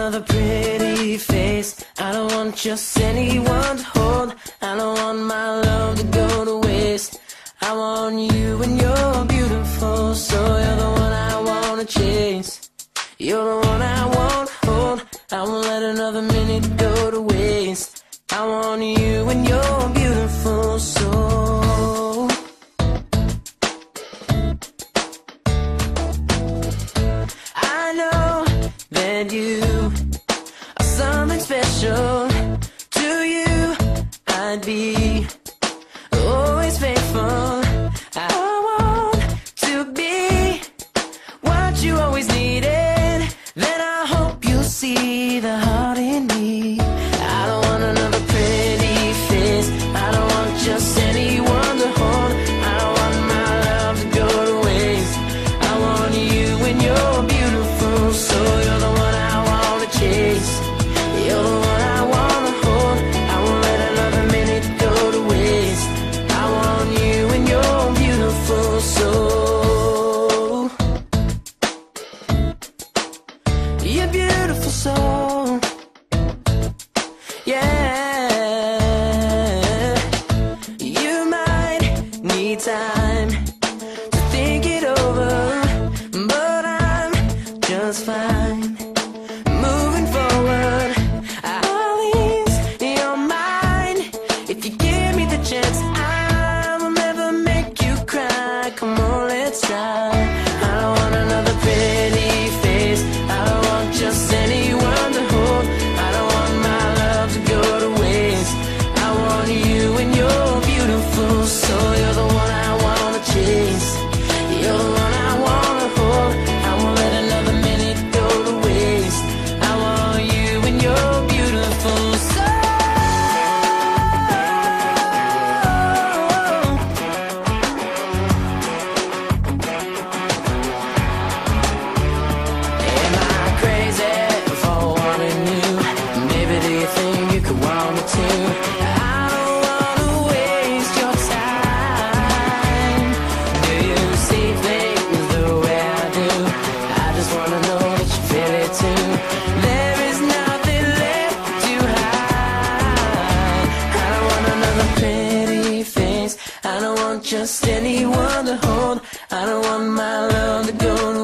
another pretty face. I don't want just anyone to hold. I don't want my love to go to waste. I want you and you're beautiful, so you're the one I wanna chase. You're the one I won't hold. I won't let another minute go to waste. I want you and you're beautiful, so. I'd be always faithful. I want to be what you always needed. Then I hope you'll see. You might need time. hold. I don't want my love to go